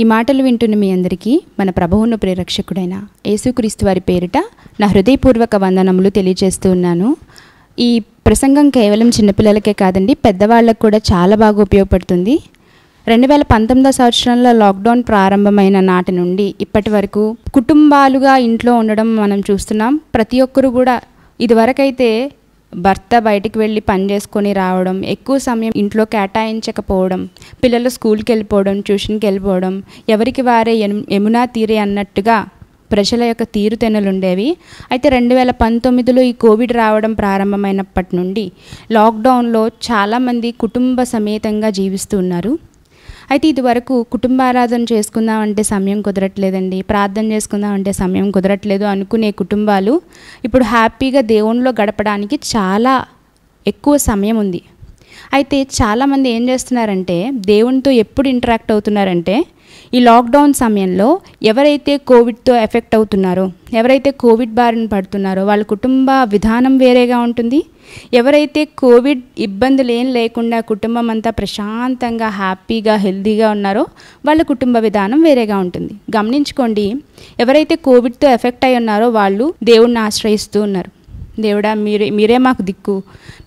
ఈ మాటలు వింటున్న మీ అందరికీ మన ప్రభువును ప్రేరక్షకుడైన యేసుక్రీస్తు వారి పేరిట నా హృదయపూర్వక వందనములు తెలియజేస్తూ ఉన్నాను. ఈ ప్రసంగం కేవలం చిన్నపిల్లలకే కాదండి పెద్దవాళ్ళకు కూడా చాలా బాగా ఉపయోగపడుతుంది. రెండు వేల పంతొమ్మిదో సంవత్సరంలో లాక్డౌన్ ప్రారంభమైన నాటి నుండి ఇప్పటి వరకు కుటుంబాలుగా ఇంట్లో ఉండడం మనం చూస్తున్నాం. ప్రతి ఒక్కరు కూడా ఇదివరకైతే భర్త బయటికి వెళ్ళి పని చేసుకొని రావడం ఎక్కువ సమయం ఇంట్లో కేటాయించకపోవడం పిల్లలు స్కూల్కి వెళ్ళిపోవడం ట్యూషన్కి వెళ్ళిపోవడం ఎవరికి వారే యము- యమునా తీరే అన్నట్టుగా ప్రజల యొక్క తీరుతెన్నులు ఉండేవి అయితే రెండు వేల పంతొమ్మిదిలో ఈ కోవిడ్ రావడం ప్రారంభమైనప్పటి నుండి లాక్డౌన్లో చాలామంది కుటుంబ సమేతంగా జీవిస్తున్నారు అయితే ఇదివరకు కుటుంబారాధన చేసుకుందామంటే సమయం కుదరట్లేదండి. ప్రార్థన చేసుకుందామంటే సమయం కుదరట్లేదు అనుకునే కుటుంబాలు ఇప్పుడు హ్యాపీగా దేవునిలో గడపడానికి చాలా ఎక్కువ సమయం ఉంది. అయితే చాలామంది ఏం చేస్తున్నారంటే దేవునితో ఎప్పుడు ఇంటరాక్ట్ అవుతున్నారంటే ఈ లాక్డౌన్ సమయంలో ఎవరైతే కోవిడ్తో ఎఫెక్ట్ అవుతున్నారో ఎవరైతే కోవిడ్ బారిన పడుతున్నారో వాళ్ళ కుటుంబ విధానం వేరేగా ఉంటుంది. ఎవరైతే కోవిడ్ ఇబ్బందులు ఏం లేకుండా కుటుంబం అంతా ప్రశాంతంగా హ్యాపీగా హెల్తీగా ఉన్నారో వాళ్ళ కుటుంబ విధానం వేరేగా ఉంటుంది. గమనించుకోండి ఎవరైతే కోవిడ్తో ఎఫెక్ట్ అయి ఉన్నారో వాళ్ళు దేవుణ్ణి ఆశ్రయిస్తూ ఉన్నారు. దేవుడా మీరే మీరే మాకు దిక్కు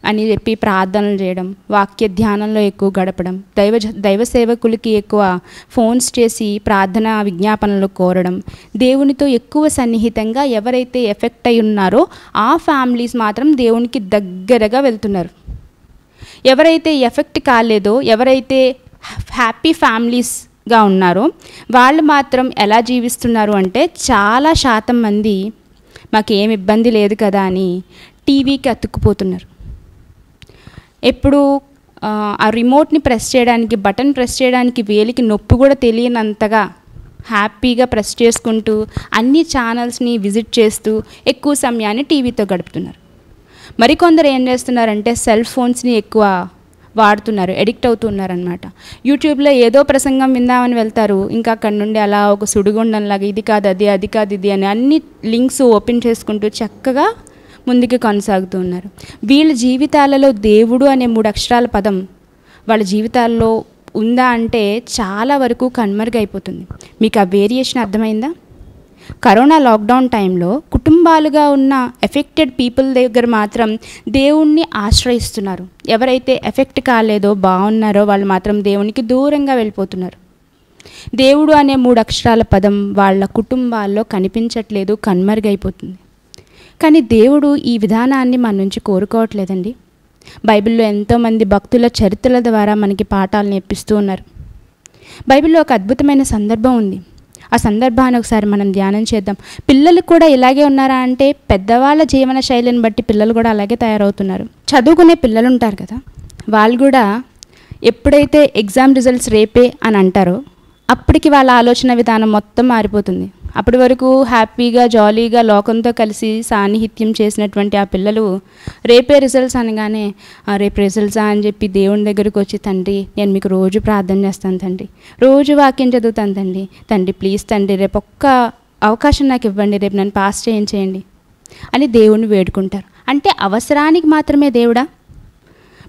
అని చెప్పి ప్రార్థనలు చేయడం వాక్య ధ్యానంలో ఎక్కువ గడపడం దైవ దైవ సేవకులకి ఎక్కువ ఫోన్స్ చేసి ప్రార్థన విజ్ఞాపనలు కోరడం దేవునితో ఎక్కువ సన్నిహితంగా ఎవరైతే ఎఫెక్ట్ అయి ఉన్నారో ఆ ఫ్యామిలీస్ మాత్రం దేవునికి దగ్గరగా వెళ్తున్నారు. ఎవరైతే ఎఫెక్ట్ కాలేదో ఎవరైతే హ్యాపీ ఫ్యామిలీస్గా ఉన్నారో వాళ్ళు మాత్రం ఎలా జీవిస్తున్నారు అంటే చాలా శాతం మంది మాకు ఇబ్బంది లేదు కదా అని టీవీకి అతుక్కుపోతున్నారు. ఎప్పుడు ఆ, ఆ రిమోట్ని ప్రెస్ చేయడానికి బటన్ ప్రెస్ చేయడానికి వేలికి నొప్పి కూడా తెలియనంతగా హ్యాపీగా ప్రెస్ చేసుకుంటూ అన్ని ఛానల్స్ని విజిట్ చేస్తూ ఎక్కువ సమయాన్ని టీవీతో గడుపుతున్నారు. మరికొందరు ఏం చేస్తున్నారంటే సెల్ ఫోన్స్ని ఎక్కువ వాడుతున్నారు ఎడిక్ట్ అవుతున్నారు అనమాట యూట్యూబ్లో ఏదో ప్రసంగం విందామని వెళ్తారు ఇంకా అక్కడ నుండి అలా ఒక సుడిగుండంలాగా ఇది కాదు అది అది కాదు ఇది అని అన్ని లింక్స్ ఓపెన్ చేసుకుంటూ చక్కగా ముందుకు కొనసాగుతూ ఉన్నారు. వీళ్ళ జీవితాలలో దేవుడు అనే మూడు అక్షరాల పదం వాళ్ళ జీవితాల్లో ఉందా అంటే చాలా వరకు కన్మరుగైపోతుంది. మీకు ఆ వేరియేషన్ అర్థమైందా? కరోనా లాక్డౌన్ టైంలో కుటుంబాలుగా ఉన్న ఎఫెక్టెడ్ పీపుల్ దగ్గర మాత్రం దేవుణ్ణి ఆశ్రయిస్తున్నారు. ఎవరైతే ఎఫెక్ట్ కాలేదో బాగున్నారో వాళ్ళు మాత్రం దేవునికి దూరంగా వెళ్ళిపోతున్నారు. దేవుడు అనే మూడు అక్షరాల పదం వాళ్ళ కుటుంబాల్లో కనిపించట్లేదు కన్మరుగైపోతుంది. కానీ దేవుడు ఈ విధానాన్ని మన నుంచి కోరుకోవట్లేదండి. బైబిల్లో ఎంతోమంది భక్తుల చరిత్రల ద్వారా మనకి పాఠాలు నేర్పిస్తూ ఉన్నారు. బైబిల్లో ఒక అద్భుతమైన సందర్భం ఉంది. ఆ సందర్భాన్ని ఒకసారి మనం ధ్యానం చేద్దాం. పిల్లలు కూడా ఇలాగే ఉన్నారా అంటే పెద్దవాళ్ళ జీవన శైలిని బట్టి పిల్లలు కూడా అలాగే తయారవుతున్నారు. చదువుకునే పిల్లలు ఉంటారు కదా వాళ్ళు కూడా ఎప్పుడైతే ఎగ్జామ్ రిజల్ట్స్ రేపే అని అంటారో అప్పటికి వాళ్ళ ఆలోచన విధానం మొత్తం మారిపోతుంది. అప్పటి వరకు హ్యాపీగా జాలీగా లోకంతో కలిసి సాన్నిహిత్యం చేసినటువంటి ఆ పిల్లలు రేపే రిజల్ట్స్ అనగానే "ఆ, రేపు రిజల్ట్సా అని చెప్పి దేవుని దగ్గరకు వచ్చి తండ్రి నేను మీకు రోజు ప్రార్థన చేస్తాను తండ్రి. రోజు వాక్యం చదువుతాను తండ్రి. తండ్రి ప్లీజ్ తండ్రి రేపు ఒక్క అవకాశం నాకు ఇవ్వండి. రేపు నన్ను పాస్ చేయించేయండి. అని దేవుణ్ణి వేడుకుంటారు. అంటే అవసరానికి మాత్రమే దేవుడా?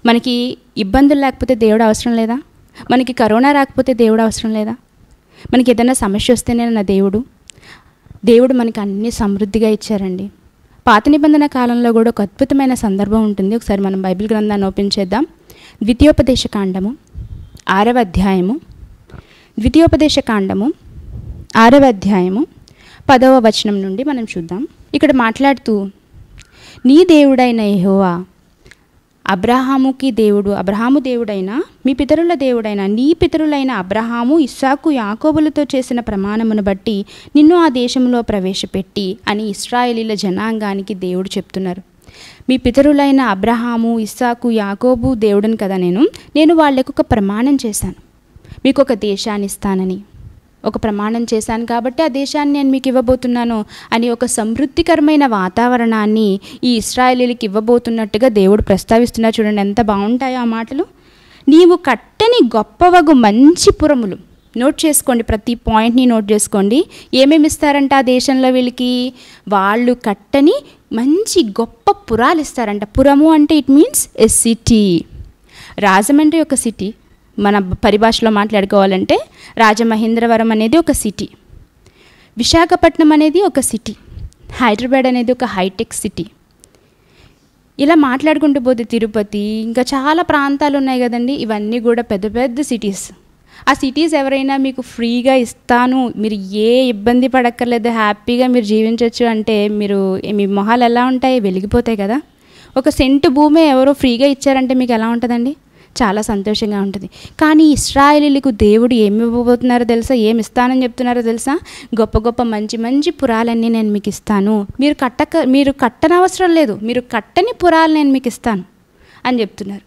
మనకి ఇబ్బందులు లేకపోతే దేవుడు అవసరం లేదా? మనకి కరోనా రాకపోతే దేవుడు అవసరం లేదా? మనకి ఏదైనా సమస్య వస్తేనే నా దేవుడు? దేవుడు మనకి అన్ని సమృద్ధిగా ఇచ్చారండి. పాత నిబంధన కాలంలో కూడా ఒక అద్భుతమైన సందర్భం ఉంటుంది. ఒకసారి మనం బైబిల్ గ్రంథాన్ని ఓపెన్ చేద్దాం. ద్వితీయోపదేశ కాండము ఆరవ అధ్యాయము ద్వితీయోపదేశ కాండము ఆరవ అధ్యాయము పదవ వచనం నుండి మనం చూద్దాం. ఇక్కడ మాట్లాడుతూ నీ దేవుడైన యెహోవా అబ్రహాముకి దేవుడు అబ్రహాము దేవుడైన మీ పితరుల దేవుడైన నీ పితరులైన అబ్రహాము ఇస్సాకు యాకోబులతో చేసిన ప్రమాణమును బట్టి నిన్ను ఆ దేశంలో ప్రవేశపెట్టి అని ఇస్రాయేలీల జనాంగానికి దేవుడు చెప్తున్నారు. మీ పితరులైన అబ్రహాము ఇస్సాకు యాకోబు దేవుడని కదా నేను నేను వాళ్ళకు ఒక ప్రమాణం చేశాను. మీకు ఒక దేశాన్ని ఇస్తానని. ఒక ప్రమాణం చేశాను కాబట్టి ఆ దేశాన్ని నేను మీకు ఇవ్వబోతున్నాను అని ఒక సమృద్ధికరమైన వాతావరణాన్ని ఈ ఇస్రాయలీలకు ఇవ్వబోతున్నట్టుగా దేవుడు ప్రస్తావిస్తున్నారు. చూడండి ఎంత బాగుంటాయో ఆ మాటలు. నీవు కట్టని గొప్పవగు మంచి పురములు. నోట్ చేసుకోండి ప్రతి పాయింట్ని నోట్ చేసుకోండి. ఏమేమి ఇస్తారంట ఆ దేశంలో వీళ్ళకి? వాళ్ళు కట్టని మంచి గొప్ప పురాలు ఇస్తారంట. పురము అంటే it means a city Rajahmundry ఒక సిటీ మన పరిభాషలో మాట్లాడుకోవాలంటే రాజమహేంద్రవరం అనేది ఒక సిటీ విశాఖపట్నం అనేది ఒక సిటీ హైదరాబాద్ అనేది ఒక హైటెక్ సిటీ ఇలా మాట్లాడుకుంటూ పోతే తిరుపతి ఇంకా చాలా ప్రాంతాలు ఉన్నాయి కదండి. ఇవన్నీ కూడా పెద్ద పెద్ద సిటీస్ ఆ సిటీస్ ఎవరైనా మీకు ఫ్రీగా ఇస్తాను. మీరు ఏ ఇబ్బంది పడక్కర్లేదు. హ్యాపీగా మీరు జీవించవచ్చు అంటే మీరు మీ మొహాలు ఎలా ఉంటాయి? వెలిగిపోతాయి కదా. ఒక సెంటు భూమి ఎవరో ఫ్రీగా ఇచ్చారంటే మీకు ఎలా ఉంటుందండి? చాలా సంతోషంగా ఉంటుంది. కానీ ఇస్రాయలీలకు దేవుడు ఏమి ఇవ్వబోతున్నారో తెలుసా? ఏమి ఇస్తానని చెప్తున్నారో తెలుసా? గొప్ప గొప్ప మంచి మంచి పురాలన్నీ నేను మీకు ఇస్తాను. మీరు కట్టక మీరు కట్టనవసరం లేదు. మీరు కట్టని పురాలు నేను మీకు ఇస్తాను అని చెప్తున్నారు.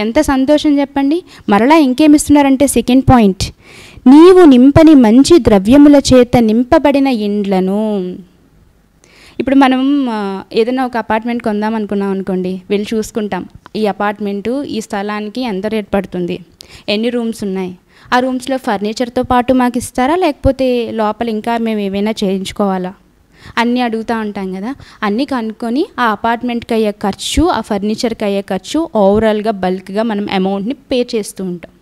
ఎంత సంతోషం చెప్పండి. మరలా ఇంకేమిస్తున్నారంటే సెకండ్ పాయింట్. నీవు నింపని మంచి ద్రవ్యముల చేత నింపబడిన ఇండ్లను ఇప్పుడు మనం ఏదైనా ఒక అపార్ట్మెంట్ కొందాం అనుకున్నాం అనుకోండి వెళ్ళి చూసుకుంటాం. ఈ అపార్ట్మెంటు ఈ స్థలానికి ఎంత రేట్ పడుతుంది? ఎన్ని రూమ్స్ ఉన్నాయి? ఆ రూమ్స్లో ఫర్నిచర్తో పాటు మాకు ఇస్తారా? లేకపోతే లోపల ఇంకా మేము ఏమైనా చేయించుకోవాలా? అన్నీ అడుగుతూ ఉంటాం కదా. అన్నీ కనుక్కొని ఆ అపార్ట్మెంట్కి అయ్యే ఖర్చు ఆ ఫర్నిచర్కి అయ్యే ఖర్చు ఓవరాల్గా బల్క్గా మనం అమౌంట్ని పే చేస్తూ ఉంటాం.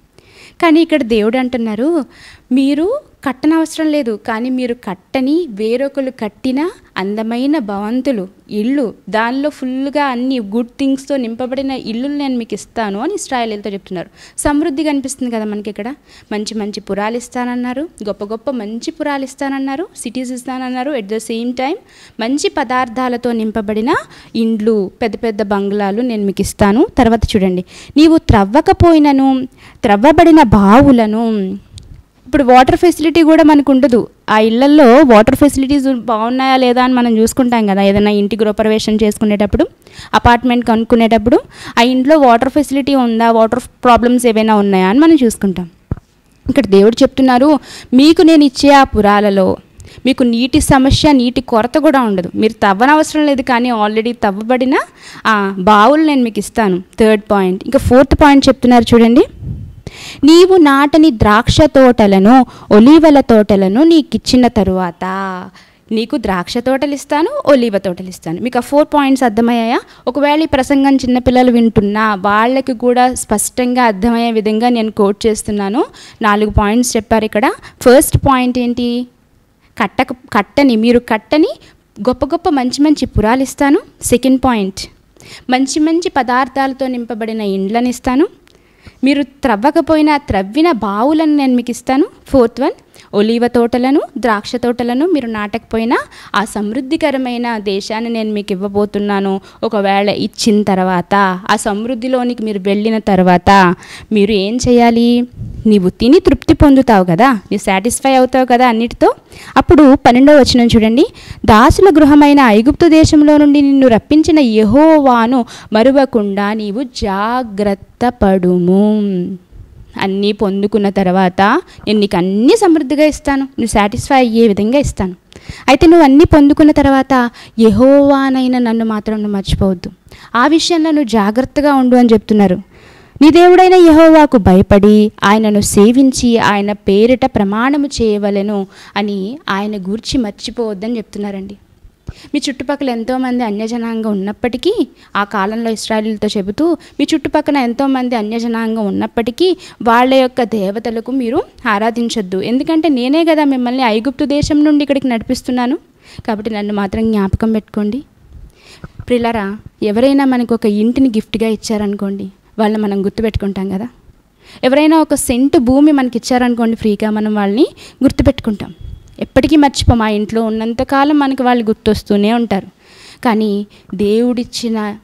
కానీ ఇక్కడ దేవుడు అంటున్నారు మీరు కట్టనవసరం లేదు. కానీ మీరు కట్టని వేరొకరు కట్టిన అందమైన భవంతులు ఇల్లు దానిలో ఫుల్గా అన్ని గుడ్ థింగ్స్తో నింపబడిన ఇల్లులు నేను మీకు ఇస్తాను అని ఇస్రాయలీలతో చెప్తున్నారు. సమృద్ధి కనిపిస్తుంది కదా మనకి ఇక్కడ. మంచి మంచి పురాలు ఇస్తానన్నారు గొప్ప గొప్ప మంచి పురాలు ఇస్తానన్నారు సిటీస్ ఇస్తానన్నారు ఎట్ ద సేమ్ టైం మంచి పదార్థాలతో నింపబడిన ఇండ్లు పెద్ద పెద్ద బంగ్లాలు నేను మీకు ఇస్తాను. తర్వాత చూడండి. నీవు త్రవ్వకపోయినను త్రవ్వబడిన బావులను ఇప్పుడు వాటర్ ఫెసిలిటీ కూడా మనకు ఉండదు ఆ ఇళ్ళల్లో వాటర్ ఫెసిలిటీస్ బాగున్నాయా లేదా అని మనం చూసుకుంటాం కదా ఏదైనా ఇంటి గృహప్రవేశం చేసుకునేటప్పుడు అపార్ట్మెంట్ కనుక్కునేటప్పుడు ఆ ఇంట్లో వాటర్ ఫెసిలిటీ ఉందా వాటర్ ప్రాబ్లమ్స్ ఏవైనా ఉన్నాయా అని మనం చూసుకుంటాం. ఇక్కడ దేవుడు చెప్తున్నారు మీకు నేను ఇచ్చే ఆ పురాలలో మీకు నీటి సమస్య నీటి కొరత కూడా ఉండదు. మీరు తవ్వనవసరం లేదు కానీ ఆల్రెడీ తవ్వబడిన ఆ బావులు నేను మీకు ఇస్తాను. థర్డ్ పాయింట్ ఇంకా ఫోర్త్ పాయింట్ చెప్తున్నారు చూడండి. నీవు నాటని ద్రాక్ష తోటలను ఒలీవల తోటలను నీకు ఇచ్చిన తరువాత నీకు ద్రాక్ష తోటలు ఇస్తాను ఒలీవ తోటలు ఇస్తాను మీకు ఆ ఫోర్ పాయింట్స్ అర్థమయ్యాయా? ఒకవేళ ఈ ప్రసంగం చిన్నపిల్లలు వింటున్నా వాళ్ళకి కూడా స్పష్టంగా అర్థమయ్యే విధంగా నేను కోట్ చేస్తున్నాను. నాలుగు పాయింట్స్ చెప్పారు ఇక్కడ. ఫస్ట్ పాయింట్ ఏంటి? కట్టక కట్టని మీరు కట్టని గొప్ప గొప్ప మంచి మంచి పురాలు ఇస్తాను సెకండ్ పాయింట్ మంచి మంచి పదార్థాలతో నింపబడిన ఇండ్లను ఇస్తాను మీరు త్రవ్వకపోయినా త్రవ్విన బావులను నేను మీకు ఇస్తాను. ఫోర్త్ వన్ ఒలీవ తోటలను ద్రాక్ష తోటలను మీరు నాటకపోయినా ఆ సమృద్ధికరమైన దేశాన్ని నేను మీకు ఇవ్వబోతున్నాను. ఒకవేళ ఇచ్చిన తర్వాత ఆ సమృద్ధిలోనికి మీరు వెళ్ళిన తర్వాత మీరు ఏం చేయాలి? నీవు తిని తృప్తి పొందుతావు కదా? నీవు సాటిస్ఫై అవుతావు కదా అన్నిటితో? అప్పుడు పన్నెండవ వచనం చూడండి. దాసుల గృహమైన ఐగుప్తు దేశంలో నుండి నిన్ను రప్పించిన యహోవాను మరువకుండా నీవు జాగ్రత్త పడుము. అన్నీ పొందుకున్న తర్వాత నేను నీకు అన్నీ సమృద్ధిగా ఇస్తాను. నువ్వు సాటిస్ఫై అయ్యే విధంగా ఇస్తాను. అయితే నువ్వు అన్నీ పొందుకున్న తర్వాత యహోవానైనా నన్ను మాత్రం నువ్వు మర్చిపోవద్దు. ఆ విషయంలో నువ్వు జాగ్రత్తగా ఉండు అని చెప్తున్నారు. నీ దేవుడైన యహోవాకు భయపడి ఆయనను సేవించి ఆయన పేరిట ప్రమాణము చేయవలెను అని ఆయన గూర్చి మర్చిపోవద్దని చెప్తున్నారండి. మీ చుట్టుపక్కల ఎంతోమంది అన్యజనాంగం ఉన్నప్పటికీ ఆ కాలంలో ఇస్రాయిల్తో చెబుతూ మీ చుట్టుపక్కల ఎంతోమంది అన్యజనాంగం ఉన్నప్పటికీ వాళ్ళ యొక్క దేవతలకు మీరు ఆరాధించొద్దు. ఎందుకంటే నేనే కదా మిమ్మల్ని ఐగుప్తు దేశం నుండి ఇక్కడికి నడిపిస్తున్నాను. కాబట్టి నన్ను మాత్రం జ్ఞాపకం పెట్టుకోండి. ప్రిలరా ఎవరైనా మనకు ఒక ఇంటిని గిఫ్ట్గా ఇచ్చారనుకోండి వాళ్ళని మనం గుర్తుపెట్టుకుంటాం కదా. ఎవరైనా ఒక సెంటు భూమి మనకి ఇచ్చారనుకోండి ఫ్రీగా మనం వాళ్ళని గుర్తుపెట్టుకుంటాం. ఎప్పటికీ మర్చిపోం ఆ ఇంట్లో ఉన్నంతకాలం మనకి వాళ్ళు గుర్తొస్తూనే ఉంటారు. కానీ దేవుడిచ్చిన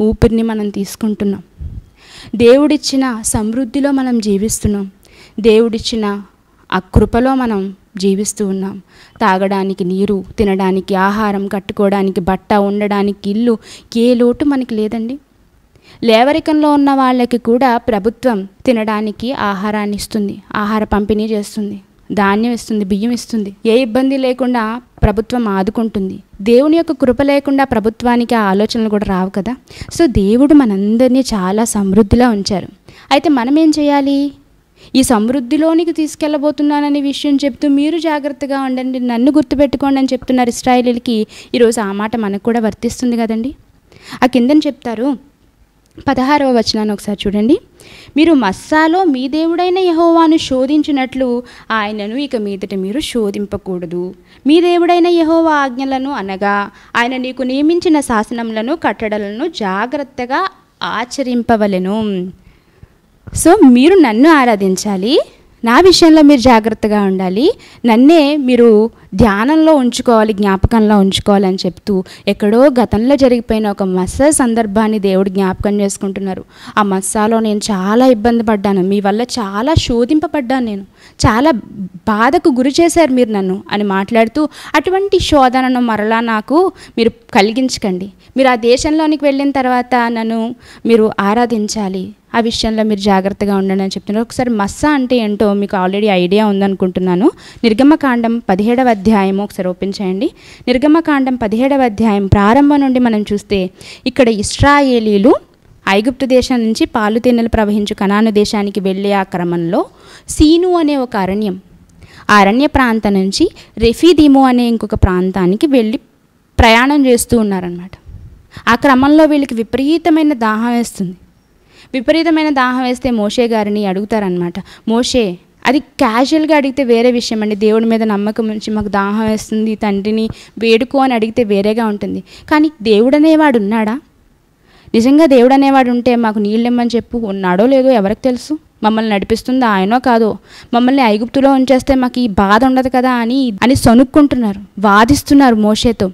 ఊపిరిని మనం తీసుకుంటున్నాం. దేవుడిచ్చిన సమృద్ధిలో మనం జీవిస్తున్నాం. దేవుడిచ్చిన ఆ కృపలో మనం జీవిస్తూ ఉన్నాం. తాగడానికి నీరు తినడానికి ఆహారం కట్టుకోవడానికి బట్ట ఉండడానికి ఇల్లు ఏ లోటు మనకి లేదండి. లేవరికంలో ఉన్న వాళ్ళకి కూడా ప్రభుత్వం తినడానికి ఆహారాన్ని ఇస్తుంది. ఆహార పంపిణీ చేస్తుంది. ధాన్యం ఇస్తుంది బియ్యం ఇస్తుంది. ఏ ఇబ్బంది లేకుండా ప్రభుత్వం ఆదుకుంటుంది. దేవుని యొక్క కృప లేకుండా ప్రభుత్వానికి ఆ ఆలోచనలు కూడా రావు కదా. సో దేవుడు మనందరినీ చాలా సమృద్ధిలో ఉంచారు. అయితే మనం ఏం చేయాలి? ఈ సమృద్ధిలోనికి తీసుకెళ్ళబోతున్నాననే విషయం చెప్తూ మీరు జాగ్రత్తగా ఉండండి నన్ను గుర్తుపెట్టుకోండి అని చెప్తున్నారు ఇస్రాయిలీలకి. ఈరోజు ఆ మాట మనకు కూడా వర్తిస్తుంది కదండి. ఆ కిందని చెప్తారు పదహారవ వచనాన్ని ఒకసారి చూడండి. మీరు మస్సాలో మీ దేవుడైన యహోవాను శోధించినట్లు ఆయనను ఇక మీదట మీరు శోధింపకూడదు. మీ దేవుడైన యహోవా ఆజ్ఞలను అనగా ఆయన నీకు నియమించిన శాసనములను కట్టడలను జాగ్రత్తగా ఆచరింపవలెను. సో మీరు నన్ను ఆరాధించాలి? నా విషయంలో మీరు జాగ్రత్తగా ఉండాలి. నన్నే మీరు ధ్యానంలో ఉంచుకోవాలి జ్ఞాపకంలో ఉంచుకోవాలని చెప్తూ ఎక్కడో గతంలో జరిగిపోయిన ఒక మస్సా సందర్భాన్ని దేవుడు జ్ఞాపకం చేసుకుంటున్నారు. ఆ మస్సాలో నేను చాలా ఇబ్బంది పడ్డాను. మీ వల్ల చాలా శోధింపబడ్డాను నేను. చాలా బాధకు గురి చేశారు మీరు నన్ను అని మాట్లాడుతూ అటువంటి శోధనను మరలా నాకు మీరు కలిగించకండి. మీరు ఆ దేశంలోనికి వెళ్ళిన తర్వాత నన్ను మీరు ఆరాధించాలి. ఆ విషయంలో మీరు జాగ్రత్తగా ఉండండి అని చెప్తున్నారు. ఒకసారి మస్సా అంటే ఏంటో మీకు ఆల్రెడీ ఐడియా ఉందనుకుంటున్నాను. నిర్గమకాండం పదిహేడవ అధ్యాయం ఒకసారి ఓపెన్ చేయండి. నిర్గమకాండం పదిహేడవ అధ్యాయం ప్రారంభం నుండి మనం చూస్తే ఇక్కడ ఇస్రాయేలీలు ఐగుప్తు దేశం నుంచి పాలు తేనెలు ప్రవహించు కనాను దేశానికి వెళ్ళే ఆ క్రమంలో సీను అనే ఒక అరణ్యం ఆ అరణ్య ప్రాంతం నుంచి రెఫీదీము అనే ఇంకొక ప్రాంతానికి వెళ్ళి ప్రయాణం చేస్తూ ఉన్నారనమాట ఆ క్రమంలో వీళ్ళకి విపరీతమైన దాహం వేస్తుంది. విపరీతమైన దాహం వేస్తే మోషే గారిని అడుగుతారనమాట మోషే అది క్యాజువల్గా అడిగితే వేరే విషయం అండి. దేవుడి మీద నమ్మకం ఉంచి మాకు దాహం వేస్తుంది తండ్రిని వేడుకో అని అడిగితే వేరేగా ఉంటుంది. కానీ దేవుడు అనేవాడు ఉన్నాడా? నిజంగా దేవుడు అనేవాడు ఉంటే మాకు నీళ్ళు ఇమ్మని చెప్పు ఉన్నాడో లేదో ఎవరికి తెలుసు? మమ్మల్ని నడిపిస్తుందా? ఆయనో కాదో? మమ్మల్ని ఐగుప్తులో ఉంచేస్తే మాకు ఈ బాధ ఉండదు కదా అని అని సనుక్కుంటున్నారు వాదిస్తున్నారు మోషేతో.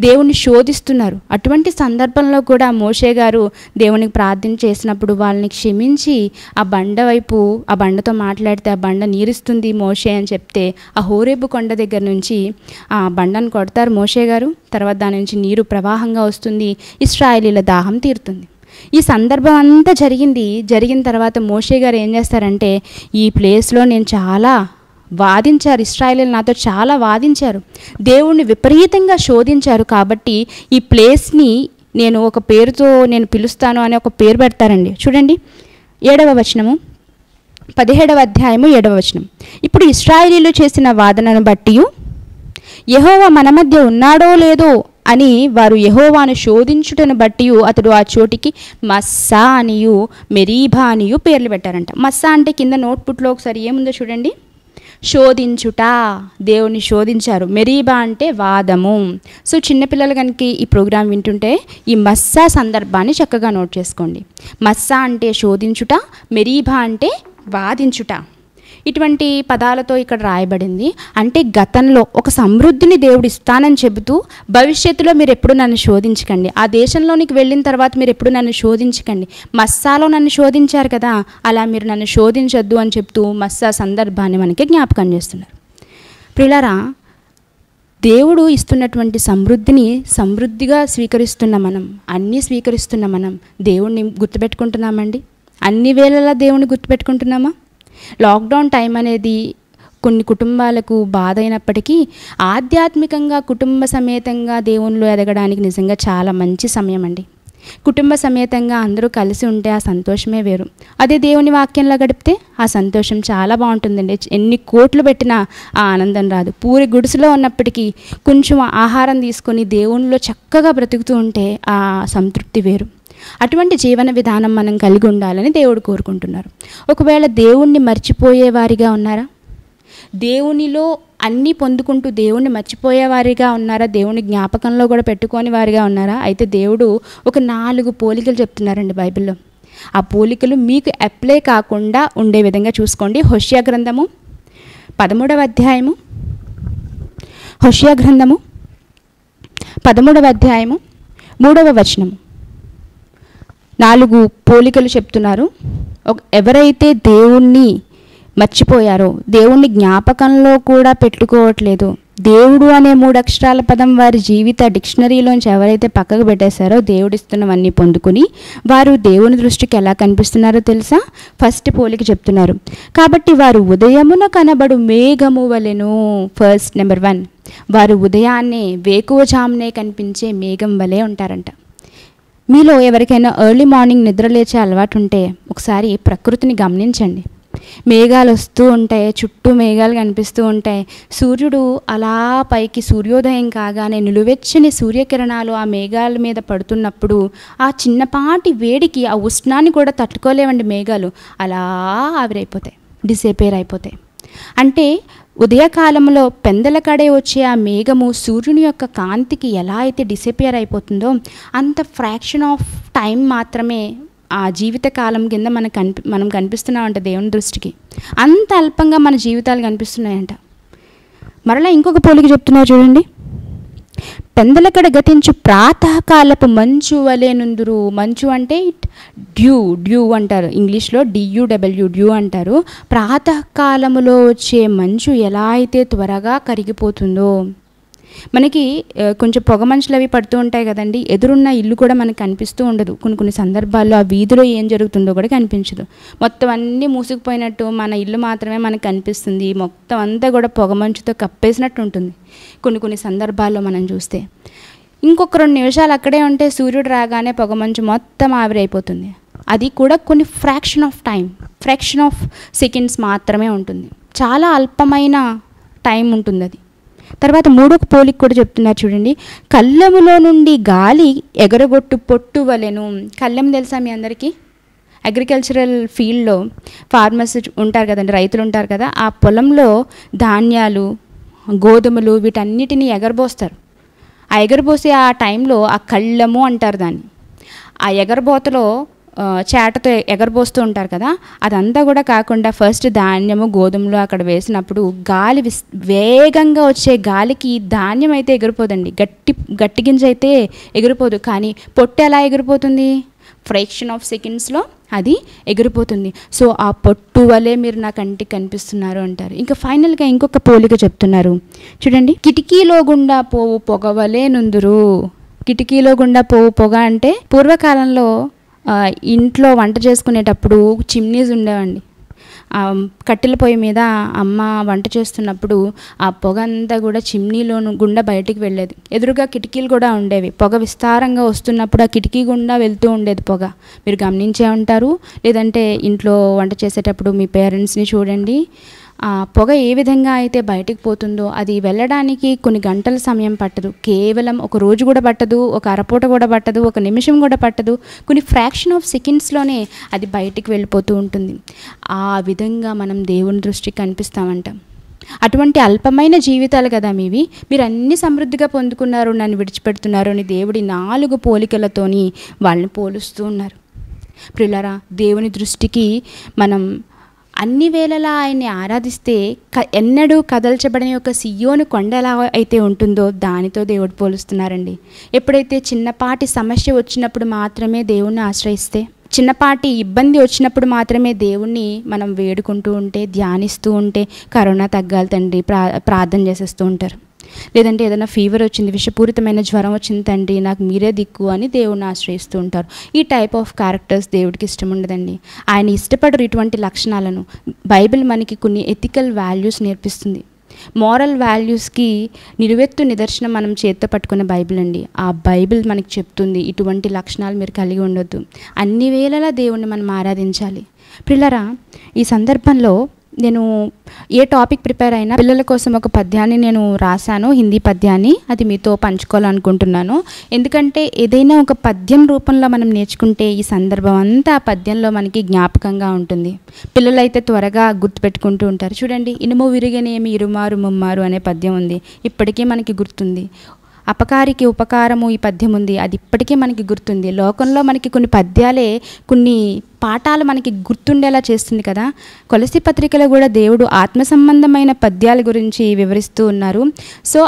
దేవుణ్ణి శోధిస్తున్నారు. అటువంటి సందర్భంలో కూడా మోషే గారు దేవునికి ప్రార్థన చేసినప్పుడు వాళ్ళని క్షమించి ఆ బండ వైపు ఆ బండతో మాట్లాడితే ఆ బండ నీరుస్తుంది మోషే అని చెప్తే ఆ హోరేబు కొండ దగ్గర నుంచి ఆ బండను కొడతారు మోషే గారు. తర్వాత దాని నుంచి నీరు ప్రవాహంగా వస్తుంది. ఇస్రాయలీల దాహం తీరుతుంది. ఈ సందర్భం అంతా జరిగింది. జరిగిన తర్వాత మోషే గారు ఏం చేస్తారంటే ఈ ప్లేస్లో నేను చాలా వాదించారు. ఇస్రాయలీలు నాతో చాలా వాదించారు. దేవుణ్ణి విపరీతంగా శోధించారు కాబట్టి ఈ ప్లేస్ని నేను ఒక పేరుతో నేను పిలుస్తాను అనే ఒక పేరు పెడతారండి. చూడండి. ఏడవ వచనము. పదిహేడవ అధ్యాయము ఏడవ వచనం. ఇప్పుడు ఇస్రాయేలీలు చేసిన వాదనను బట్టి యహోవ మన మధ్య ఉన్నాడో లేదో అని వారు యహోవాను శోధించుటను బట్టి అతడు ఆ చోటికి మస్సా అనియు మెరీభా అనియు పేర్లు పెట్టారంట. మస్సా అంటే కింద నోట్బుక్లో ఒకసారి ఏముందో చూడండి. శోధించుట. దేవుని శోధించారు. మెరీబా అంటే వాదము. సో చిన్నపిల్లలు కనుక ఈ ప్రోగ్రాం వింటుంటే ఈ మస్సా సందర్భాన్ని చక్కగా నోట్ చేసుకోండి. మస్సా అంటే శోధించుట మెరీబా అంటే వాదించుట. ఇటువంటి పదాలతో ఇక్కడ రాయబడింది. అంటే గతంలో ఒక సమృద్ధిని దేవుడు ఇస్తానని చెబుతూ భవిష్యత్తులో మీరు ఎప్పుడు నన్ను శోధించకండి. ఆ దేశంలోనికి వెళ్ళిన తర్వాత మీరు ఎప్పుడు నన్ను శోధించకండి. మస్సాలో నన్ను శోధించారు కదా అలా మీరు నన్ను శోధించొద్దు అని చెప్తూ మస్సా సందర్భాన్ని మనకి జ్ఞాపకం చేస్తున్నారు. ప్రిలరా దేవుడు ఇస్తున్నటువంటి సమృద్ధిని సమృద్ధిగా స్వీకరిస్తున్న మనం అన్నీ స్వీకరిస్తున్న మనం దేవుణ్ణి గుర్తుపెట్టుకుంటున్నామండి? అన్ని వేళలా దేవుణ్ణి గుర్తుపెట్టుకుంటున్నామా? లాక్డౌన్ టైం అనేది కొన్ని కుటుంబాలకు బాధ అయినప్పటికీ ఆధ్యాత్మికంగా కుటుంబ సమేతంగా దేవుళ్ళు ఎదగడానికి నిజంగా చాలా మంచి సమయం అండి కుటుంబ సమేతంగా అందరూ కలిసి ఉంటే ఆ సంతోషమే వేరు. అదే దేవుని వాక్యంలో గడిపితే ఆ సంతోషం చాలా బాగుంటుందండి. ఎన్ని కోట్లు పెట్టినా ఆ ఆనందం రాదు. పూరి గుడిసెలో ఉన్నప్పటికీ కొంచెం ఆహారం తీసుకొని దేవునిలో చక్కగా బ్రతుకుతూ ఉంటే ఆ సంతృప్తి వేరు. అటువంటి జీవన విధానం మనం కలిగి ఉండాలని దేవుడు కోరుకుంటున్నారు. ఒకవేళ దేవుణ్ణి మర్చిపోయేవారిగా ఉన్నారా? దేవునిలో అన్నీ పొందుకుంటూ దేవుణ్ణి మర్చిపోయేవారిగా ఉన్నారా? దేవుని జ్ఞాపకంలో కూడా పెట్టుకోని వారిగా ఉన్నారా? అయితే దేవుడు ఒక నాలుగు పోలికలు చెప్తున్నారండి బైబిల్లో. ఆ పోలికలు మీకు అప్లై కాకుండా ఉండే విధంగా చూసుకోండి. హుష్యా గ్రంథము పదమూడవ అధ్యాయము. హుష్యా గ్రంథము పదమూడవ అధ్యాయము మూడవ వచనము. నాలుగు పోలికలు చెప్తున్నారు. ఎవరైతే దేవుణ్ణి మర్చిపోయారో దేవుణ్ణి జ్ఞాపకంలో కూడా పెట్టుకోవట్లేదు దేవుడు అనే మూడు అక్షరాల పదం వారి జీవిత డిక్షనరీలోంచి ఎవరైతే పక్కకు పెట్టేశారో దేవుడిస్తున్నవన్నీ పొందుకుని వారు దేవుని దృష్టికి ఎలా కనిపిస్తున్నారో తెలుసా? ఫస్ట్ పోలిక చెప్తున్నారు. కాబట్టి వారు ఉదయమున కనబడు మేఘము వలెను ఫస్ట్ నెంబర్ వన్ వారు ఉదయాన్నే వేకువజామునే కనిపించే మేఘం వలె ఉంటారంట. మీలో ఎవరికైనా ఎర్లీ మార్నింగ్ నిద్ర లేచే అలవాటు ఉంటే ఒకసారి ప్రకృతిని గమనించండి. మేఘాలు వస్తూ ఉంటాయి చుట్టూ మేఘాలు కనిపిస్తూ ఉంటాయి. సూర్యుడు అలా పైకి సూర్యోదయం కాగానే నిలువెచ్చని సూర్యకిరణాలు ఆ మేఘాల మీద పడుతున్నప్పుడు ఆ చిన్నపాటి వేడికి ఆ ఉష్ణాన్ని కూడా తట్టుకోలేవండి మేఘాలు. అలా ఆవిరైపోతాయి డిసేపేర్ అయిపోతాయి. అంటే ఉదయకాలంలో పెందల కడే వచ్చే ఆ మేఘము సూర్యుని యొక్క కాంతికి ఎలా అయితే డిసపియర్ అయిపోతుందో అంత ఫ్రాక్షన్ ఆఫ్ టైం మాత్రమే ఆ జీవిత కాలం కింద మనకు కనిపి మనం కనిపిస్తున్నామంట దేవుని దృష్టికి. అంత అల్పంగా మన జీవితాలు కనిపిస్తున్నాయంట. మరలా ఇంకొక పోలిక చెప్తున్నారు చూడండి. పెందలకడ గతించు ప్రాతకాలపు మంచు వలెనుందురు మంచు అంటే ఇట్ డ్యూ డ్యూ అంటారు. ఇంగ్లీష్లో డియుడబ్ల్యూ డ్యూ అంటారు. ప్రాతకాలములో వచ్చే మంచు ఎలా అయితే త్వరగా కరిగిపోతుందో. మనకి కొంచెం పొగ మనుషులు అవి పడుతూ ఉంటాయి కదండి. ఎదురున్న ఇల్లు కూడా మనకు కనిపిస్తూ ఉండదు. కొన్ని కొన్ని సందర్భాల్లో ఆ వీధిలో ఏం జరుగుతుందో కూడా కనిపించదు. మొత్తం అన్నీ మూసుకుపోయినట్టు మన ఇల్లు మాత్రమే మనకు కనిపిస్తుంది. మొత్తం అంతా కూడా పొగ మంచుతో కప్పేసినట్టు ఉంటుంది. కొన్ని కొన్ని సందర్భాల్లో మనం చూస్తే. ఇంకొక రెండు నిమిషాలు అక్కడే ఉంటే సూర్యుడు రాగానే పొగ మంచు మొత్తం ఆవిరైపోతుంది. అది కూడా కొన్ని fraction of time fraction of seconds మాత్రమే ఉంటుంది. చాలా అల్పమైన టైం ఉంటుంది అది. తర్వాత మూడో పోలిక కూడా చెప్తున్నారు చూడండి. కళ్ళములో నుండి గాలి ఎగరగొట్టు పొట్టు వలెను. కళ్ళెం తెలుసా మీ అందరికీ? అగ్రికల్చరల్ ఫీల్డ్లో ఫార్మర్స్ ఉంటారు కదండి రైతులు ఉంటారు కదా ఆ పొలంలో ధాన్యాలు గోధుమలు వీటన్నిటిని ఎగరబోస్తారు. ఆ ఎగరబోసే ఆ టైంలో ఆ కళ్ళము అంటారు దాన్ని. ఆ ఎగరబోతలో చేటతో ఎగరబోస్తూ ఉంటారు కదా అదంతా కూడా కాకుండా ఫస్ట్ ధాన్యము గోధుమలు అక్కడ వేసినప్పుడు గాలి విస్ వేగంగా వచ్చే గాలికి ధాన్యం అయితే ఎగిరిపోదండి. గట్టి గట్టి గింజ అయితే ఎగిరిపోదు. కానీ పొట్టు ఎలా ఎగిరిపోతుంది? ఫ్రాక్షన్ ఆఫ్ సెకండ్స్లో అది ఎగిరిపోతుంది. సో ఆ పొట్టు వలె మీరు నా కంటికి కనిపిస్తున్నారు అంటారు. ఇంకా ఫైనల్గా ఇంకొక పోలిక చెప్తున్నారు. చూడండి. కిటికీలో గుండా పోవు పొగ వలె నుందురు. కిటికీలో గుండా పోవు పొగ అంటే పూర్వకాలంలో ఇంట్లో వంట చేసుకునేటప్పుడు చిమ్నీస్ ఉండేవండి. ఆ, కట్టెల పొయ్యి మీద అమ్మ వంట చేస్తున్నప్పుడు ఆ పొగ అంతా కూడా చిమ్నీలోను గుండా బయటికి వెళ్ళేది. ఎదురుగా కిటికీలు కూడా ఉండేవి. పొగ విస్తారంగా వస్తున్నప్పుడు ఆ కిటికీ గుండా వెళ్తూ ఉండేది పొగ. మీరు గమనించే ఉంటారు. లేదంటే ఇంట్లో వంట చేసేటప్పుడు మీ పేరెంట్స్ని చూడండి. పొగ ఏ విధంగా అయితే బయటికి పోతుందో అది వెళ్ళడానికి కొన్ని గంటల సమయం పట్టదు. కేవలం ఒక రోజు కూడా పట్టదు ఒక అరపూట కూడా పట్టదు ఒక నిమిషం కూడా పట్టదు. కొన్ని ఫ్రాక్షన్ ఆఫ్ సెకండ్స్లోనే అది బయటికి వెళ్ళిపోతూ ఉంటుంది. ఆ విధంగా మనం దేవుని దృష్టికి కనిపిస్తామంట. అటువంటి అల్పమైన జీవితాలు కదా మీవి. మీరు అన్ని సమృద్ధిగా పొందుకున్నారు నన్ను విడిచిపెడుతున్నారు అని దేవుడి నాలుగు పోలికలతోని వాళ్ళని పోలుస్తూ ఉన్నారు. ప్రిల్లరా దేవుని దృష్టికి మనం అన్ని వేళలా ఆయన్ని ఆరాధిస్తే క ఎన్నడూ కదల్చబడిన యొక్క సియోను కొండ ఎలా అయితే ఉంటుందో దానితో దేవుడు పోలుస్తున్నారండి. ఎప్పుడైతే చిన్నపాటి సమస్య వచ్చినప్పుడు మాత్రమే దేవుణ్ణి ఆశ్రయిస్తే చిన్నపాటి ఇబ్బంది వచ్చినప్పుడు మాత్రమే దేవుణ్ణి మనం వేడుకుంటూ ఉంటే ధ్యానిస్తూ ఉంటే కరోనా తగ్గాలి తండ్రి ప్రా ప్రార్థన చేసేస్తూ ఉంటారు. లేదంటే ఏదైనా ఫీవర్ వచ్చింది విషపూరితమైన జ్వరం వచ్చింది తండ్రి నాకు మీరే దిక్కు అని దేవుణ్ణి ఆశ్రయిస్తూ ఉంటారు. ఈ టైప్ ఆఫ్ క్యారెక్టర్స్ దేవుడికి ఇష్టం ఉండదండి. ఆయన ఇష్టపడరు ఇటువంటి లక్షణాలను. బైబిల్ మనకి కొన్ని ఎథికల్ వాల్యూస్ నేర్పిస్తుంది. మోరల్ వాల్యూస్కి నిలువెత్తు నిదర్శనం మనం చేత్తో పట్టుకున్న బైబిల్ అండి. ఆ బైబిల్ మనకి చెప్తుంది ఇటువంటి లక్షణాలు మీరు కలిగి ఉండొద్దు. అన్ని వేళలా దేవుణ్ణి మనం ఆరాధించాలి. పిల్లరా ఈ సందర్భంలో నేను ఏ టాపిక్ ప్రిపేర్ అయినా పిల్లల కోసం ఒక పద్యాన్ని నేను రాశాను హిందీ పద్యాన్ని. అది మీతో పంచుకోవాలనుకుంటున్నాను. ఎందుకంటే ఏదైనా ఒక పద్యం రూపంలో మనం నేర్చుకుంటే ఈ సందర్భం అంతా ఆ పద్యంలో మనకి జ్ఞాపకంగా ఉంటుంది. పిల్లలైతే త్వరగా గుర్తుపెట్టుకుంటూ ఉంటారు. చూడండి ఇనుము విరిగనేమి ఇరుమారు ముమ్మారు అనే పద్యం ఉంది. ఇప్పటికీ మనకి గుర్తుంది. అపకారికి ఉపకారము ఈ పద్యం ఉంది. అది ఇప్పటికీ మనకి గుర్తుంది. లోకంలో మనకి కొన్ని పద్యాలే కొన్ని పాఠాలు మనకి గుర్తుండేలా చేస్తుంది కదా. కొలసి పత్రికలో కూడా దేవుడు ఆత్మ సంబంధమైన పద్యాల గురించి వివరిస్తూ ఉన్నారు. సో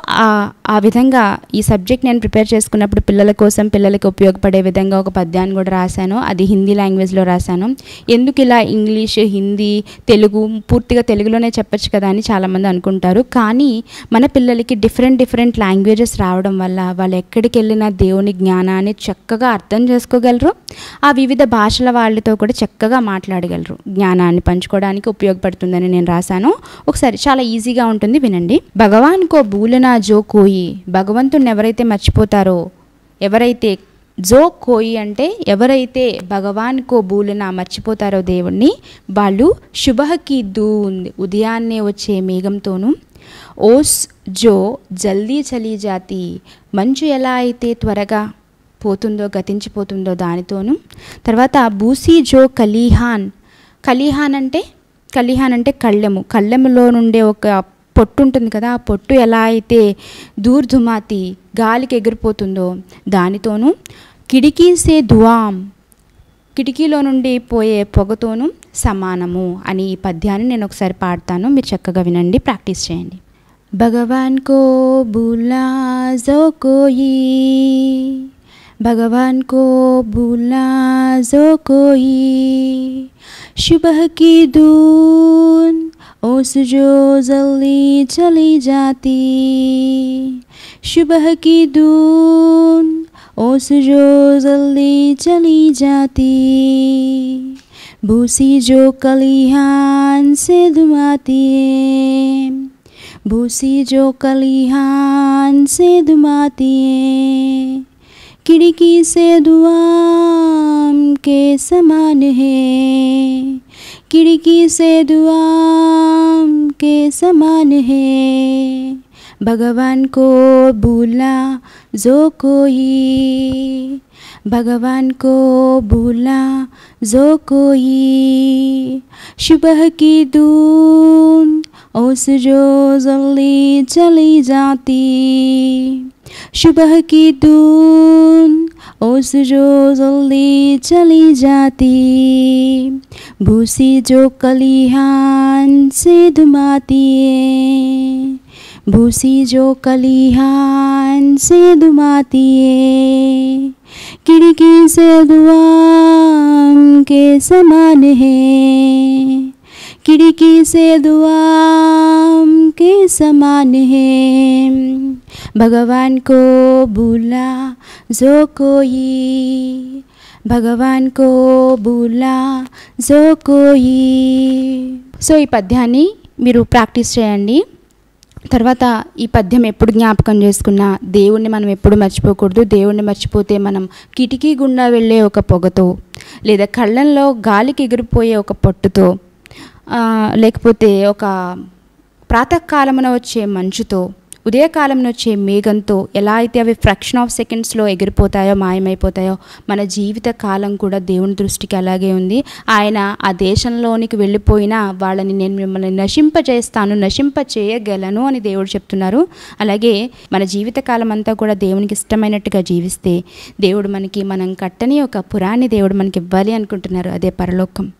ఆ విధంగా ఈ సబ్జెక్ట్ నేను ప్రిపేర్ చేసుకున్నప్పుడు పిల్లల కోసం పిల్లలకి ఉపయోగపడే విధంగా ఒక పద్యాన్ని కూడా రాశాను. అది హిందీ లాంగ్వేజ్లో రాశాను. ఎందుకు ఇలా ఇంగ్లీష్ హిందీ తెలుగు పూర్తిగా తెలుగులోనే చెప్పచ్చు కదా అని చాలామంది అనుకుంటారు. కానీ మన పిల్లలకి డిఫరెంట్ డిఫరెంట్ లాంగ్వేజెస్ రావడం వల్ల వాళ్ళు ఎక్కడికి వెళ్ళినా దేవుని జ్ఞానాన్ని చక్కగా అర్థం చేసుకోగలరు. ఆ వివిధ భాషల వాళ్ళతో కూడా చక్కగా మాట్లాడగలరు. జ్ఞానాన్ని పంచుకోవడానికి ఉపయోగపడుతుందని నేను రాశాను. ఒకసారి చాలా ఈజీగా ఉంటుంది వినండి. భగవాన్ కో బూలనా జో కోయి? భగవంతుడిని ఎవరైతే మర్చిపోతారో ఎవరైతే జో కోయి అంటే ఎవరైతే భగవాన్ కో బూలన మర్చిపోతారో దేవుణ్ణి వాళ్ళు శుభహకి దూన్ ఉదయాన్నే వచ్చే మేఘంతోనూ ఓస్ జో జల్దీ చలి జాతి. మంచు ఎలా అయితే త్వరగా పోతుందో గతించిపోతుందో దానితోనూ. తర్వాత బూసీ జో కలీహాన్. కలీహాన్ అంటే కలిహాన్ అంటే కళ్ళెము. కళ్ళెములో నుండే ఒక పొట్టు ఉంటుంది కదా ఆ పొట్టు ఎలా అయితే దూర్ధుమాతి గాలికి ఎగిరిపోతుందో దానితోనూ. కిడికీసే ధువాం కిటికీలో నుండి పోయే పొగతోనూ సమానము అని ఈ పద్యాన్ని నేను ఒకసారి పాడతాను. మీరు చక్కగా వినండి ప్రాక్టీస్ చేయండి. భగవాన్ కో బూలా జో కోయి. भगवान को भूलना जो कोई सुबह की दून ओस जो जल्दी चली जाती। सुबह की दून ओस जो जल्दी चली जाती। भूसी जो कलिहान से दुमाती है। भूसी जो कलिहान से दुमाती है। खिड़की से दुआम के समान है। खिड़की से दुआम के समान है। भगवान को भूला जो कोई, भगवान को भूला जो कोई। सुबह की दून उस जो जल्दी चली जाती। सुबह की दून उस जो जल्दी चली जाती, भूसी जो कलिहान से दुमाती है, भूसी जो कलिहान से दुमाती है, खिड़की से दुआम के समान है, खिड़की से दुआम के समान है। भगवान को भूला जो कोई భగవాన్ కో బూలా జో కోయి సో ఈ పద్యాన్ని మీరు ప్రాక్టీస్ చేయండి తర్వాత ఈ పద్యం ఎప్పుడు జ్ఞాపకం చేసుకున్నా దేవుణ్ణి మనం ఎప్పుడు మర్చిపోకూడదు దేవుణ్ణి మర్చిపోతే మనం కిటికీ గుండా వెళ్ళే ఒక పొగతో లేదా కళ్ళల్లో గాలికి ఎగిరిపోయే ఒక పొట్టుతో ఆ, లేకపోతే ఒక ప్రాతకాలమున వచ్చే మంచుతో ఉదయకాలంలో వచ్చే మేఘంతో ఎలా అయితే అవి ఫ్రాక్షన్ ఆఫ్ సెకండ్స్లో ఎగిరిపోతాయో మాయమైపోతాయో మన జీవిత కాలం కూడా దేవుని దృష్టికి అలాగే ఉంది. ఆయన ఆ దేశంలోనికి వెళ్ళిపోయినా వాళ్ళని నేను మిమ్మల్ని నశింపజేస్తాను నశింప చేయగలను అని దేవుడు చెప్తున్నారు. అలాగే మన జీవిత కాలం అంతా కూడా దేవునికి ఇష్టమైనట్టుగా జీవిస్తే దేవుడు మనకి మనం కట్టని ఒక పురాణి దేవుడు మనకి ఇవ్వాలి అనుకుంటున్నారు. అదే పరలోకం.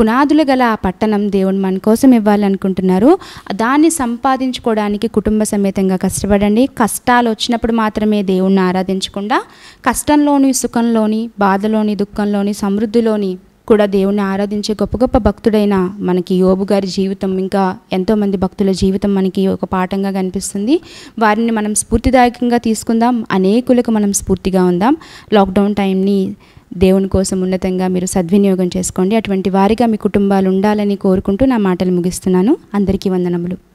పునాదులు గల ఆ పట్టణం దేవుడు మన కోసం ఇవ్వాలనుకుంటున్నారు. దాన్ని సంపాదించుకోవడానికి కుటుంబ సమేతంగా కష్టపడండి. కష్టాలు వచ్చినప్పుడు మాత్రమే దేవుణ్ణి ఆరాధించకుండా కష్టంలోని సుఖంలోని బాధలోని దుఃఖంలోని సమృద్ధిలోని కూడా దేవుణ్ణి ఆరాధించే గొప్ప గొప్ప భక్తుడైన మనకి యోబు గారి జీవితం ఇంకా ఎంతోమంది భక్తుల జీవితం మనకి ఒక పాఠంగా కనిపిస్తుంది. వారిని మనం స్ఫూర్తిదాయకంగా తీసుకుందాం. అనేకులకు మనం స్ఫూర్తిగా ఉందాం. లాక్డౌన్ టైంని దేవుని కోసం ఉన్నతంగా మీరు సద్వినియోగం చేసుకోండి. అటువంటి వారిగా మీ కుటుంబాలు ఉండాలని కోరుకుంటూ నా మాటలు ముగిస్తున్నాను. అందరికీ వందనములు.